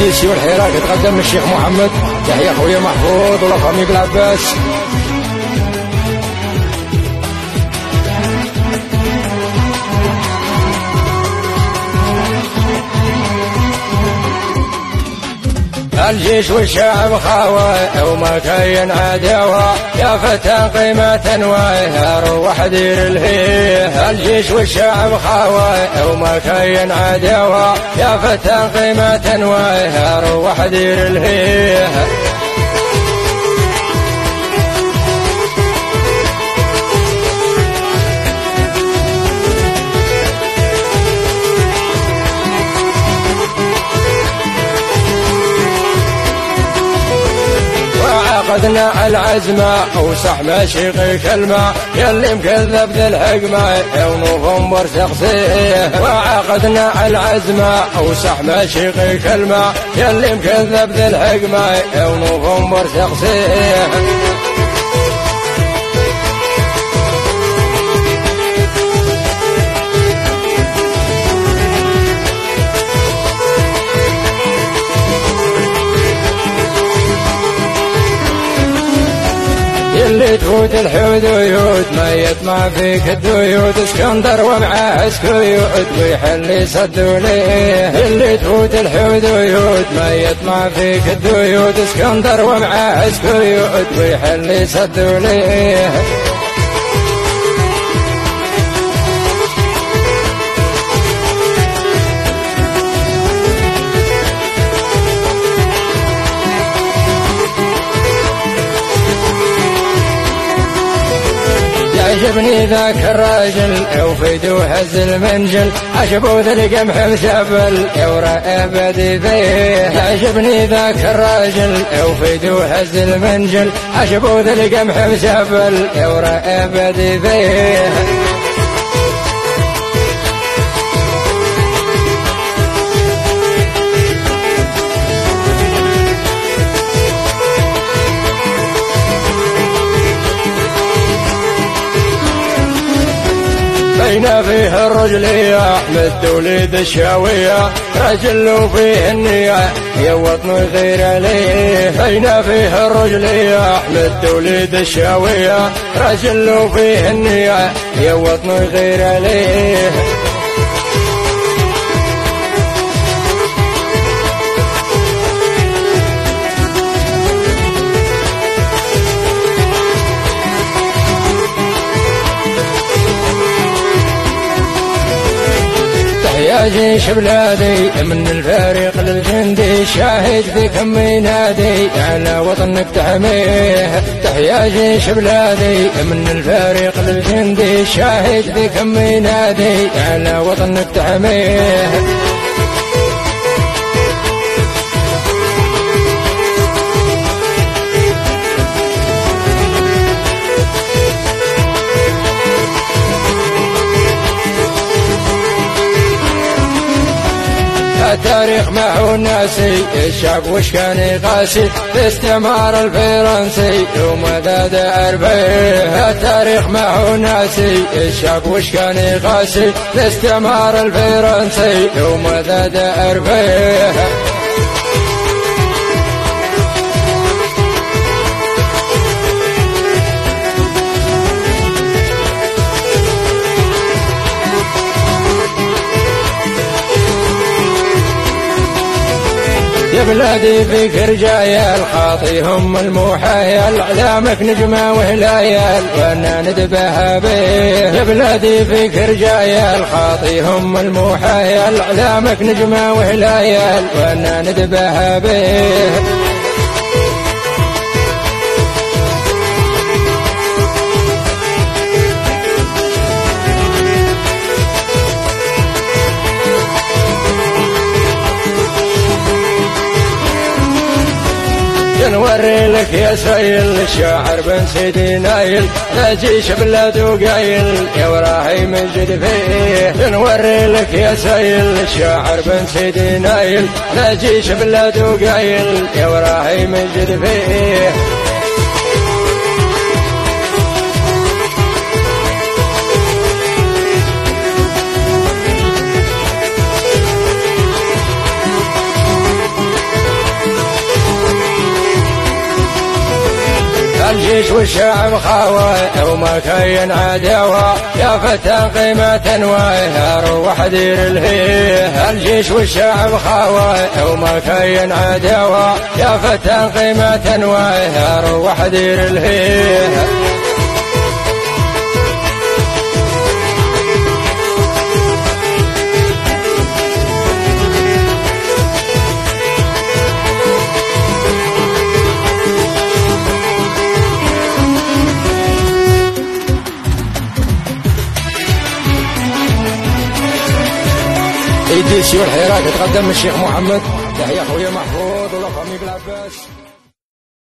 الديسي والحراك تقدم الشيخ محمد تحية خويا محفوظ ولا فامي بالعباس الجيش والشعب خاوى وما كاين عداوة يا فتى قيمة وايه روح دير الهيه الجيش والشعب خاوى وما كاين عداوة يا فتى قيمة وايه روح دير الهيه عقدنا العزمة وصح ماشي كلمة يلي مكذب ذا الحكمة ونوفمبر شخصيه وعقدنا العزمة وصح ماشي كلمة يلي مكذب ذا الحكمة ونوفمبر شخصيه تفوت الحود ويود ما يطمع فيك الديود اسكندر ومعاه سكيود ويحل يصدوا ليه اللي تفوت الحود ويود ما يطمع فيك الديود اسكندر ومعاه سكيود ويحل يصدوا ليه عجبني ذاك الراجل وفيد وهز المنجل عجبو ذا القمح مثبل ورا ابدي فيه عجبني ذاك الراجل وفيد وهز المنجل عجبو ذا القمح مثبل ورا ابدي فيه بين فيه الرجلية أحمد توليد الشاوية. رجل وفيه النية يا وطن غير عليه بين فيه الرجلية أحمد توليد الشاوية. رجل وفيه النية يا وطن غير عليه جيش بلادي؟ من الفريق للجندي شاهد فيكم ينادي على وطنك تحميه تحيا جيش بلادي؟ من الفريق للجندي شاهد فيكم ينادي على وطنك تحميه. التاريخ معه ناسي الشعب وش كان يقاسي استعمار الفرنسي يوم ذاد أربيه التاريخ معه ناسي الشعب وش كان يقاسي استعمار الفرنسي يوم ذاد يا بلادي فيك رجايل خاطي هم المحايل اعلامك نجمة وهلايل وأنا ندبها به. يا بلادي فيك رجايل خاطي هم المحايل اعلامك نجمة وهلايل وأنا ندبها به. نوري لك يا سيل الشاعر بن سيدي نايل. لا جيش بلاد وقايل يا وراهي مجد فيه نوري لك يا سيل الشاعر بن سيدي نايل. لا بلاد وقايل يا وراهي مجد فيه الجيش والشعب خاوي وما كاين عداوة يا فتى قيمة وايه روح دير الهيه الجيش والشعب خاوي وما كاين عداوة يا فتى قيمة وايه روح دير الهيه ايديسيو الحراك تقدم الشيخ محمد. تحية خويا محفوظ ولا فامي بلعباس